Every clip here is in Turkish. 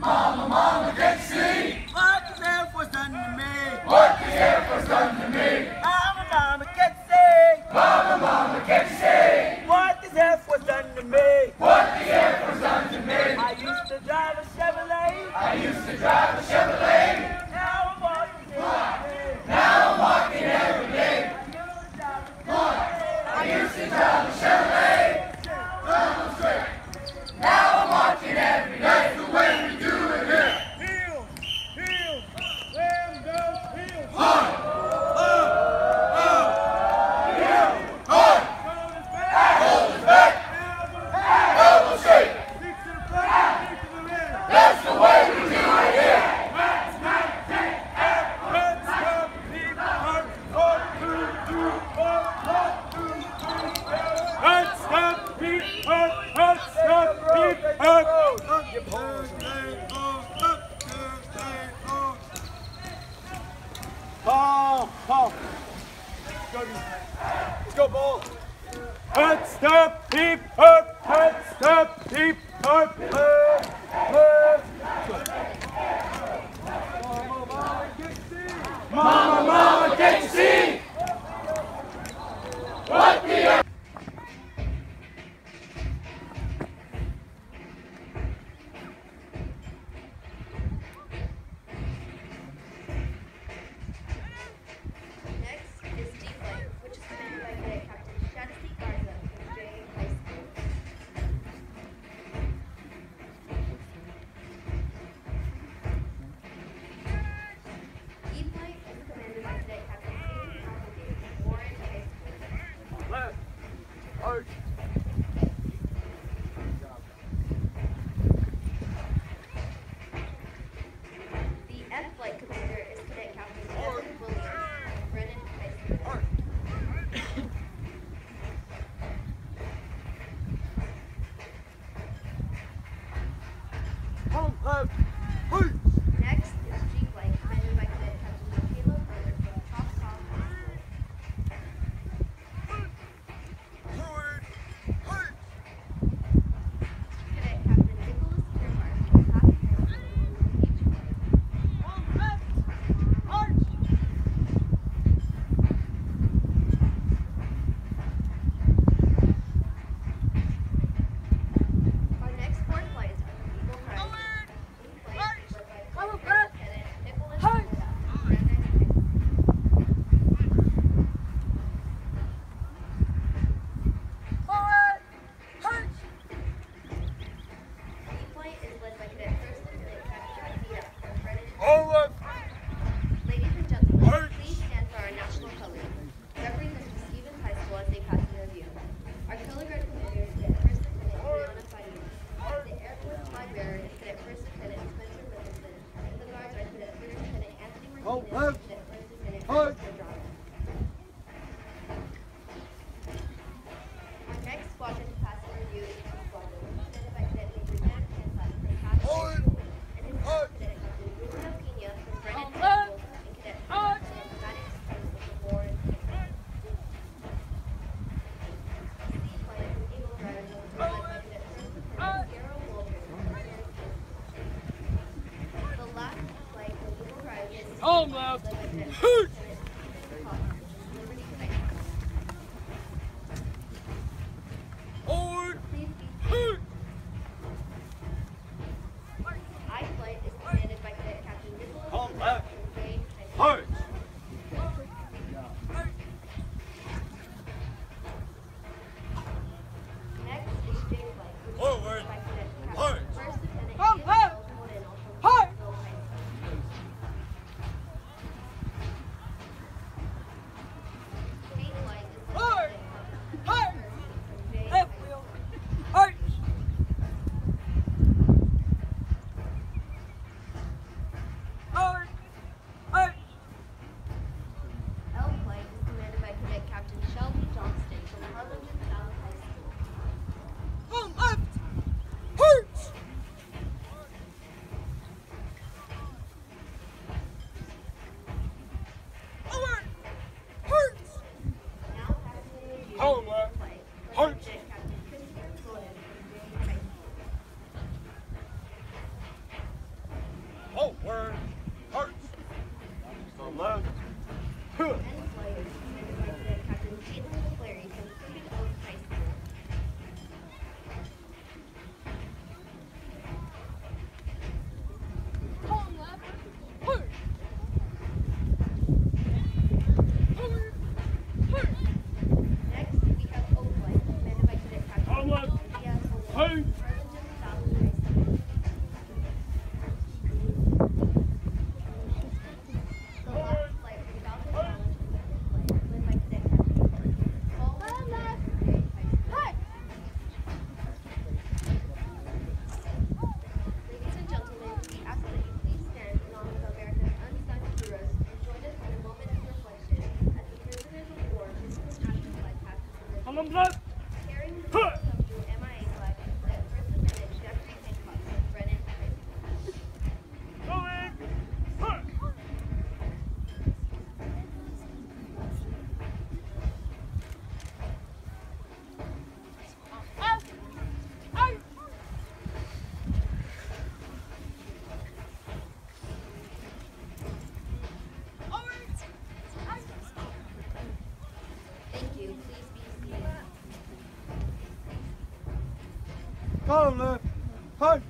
Mama, mama, Open! Oh, Arm loud. En angle Left. Punch.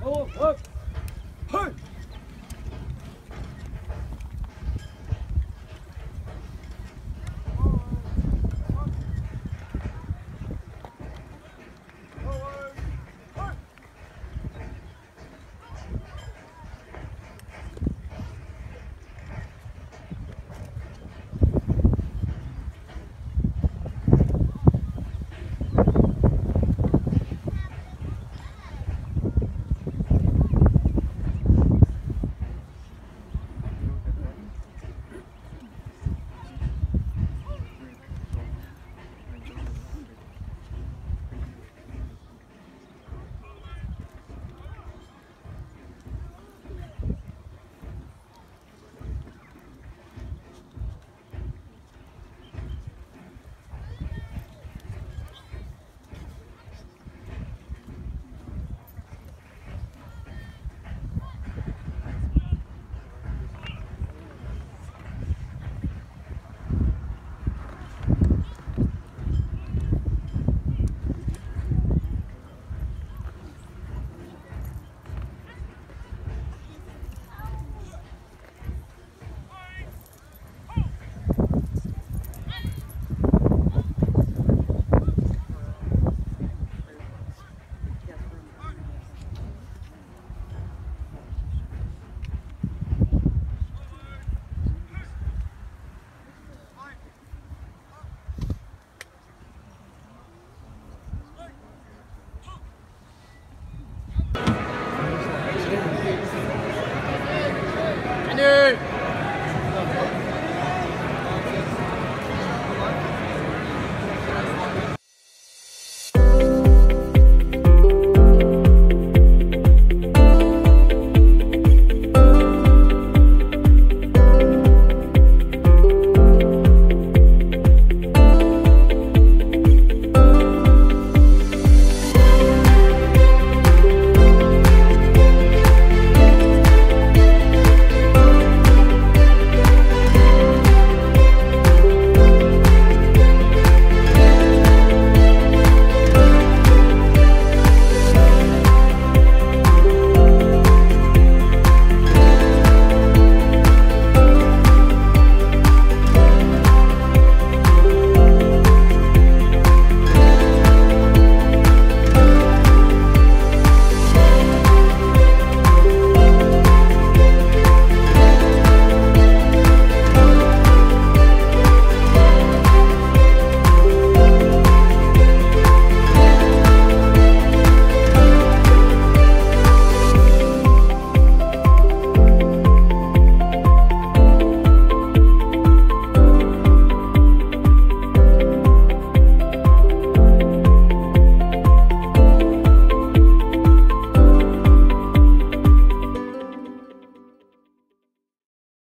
Column left.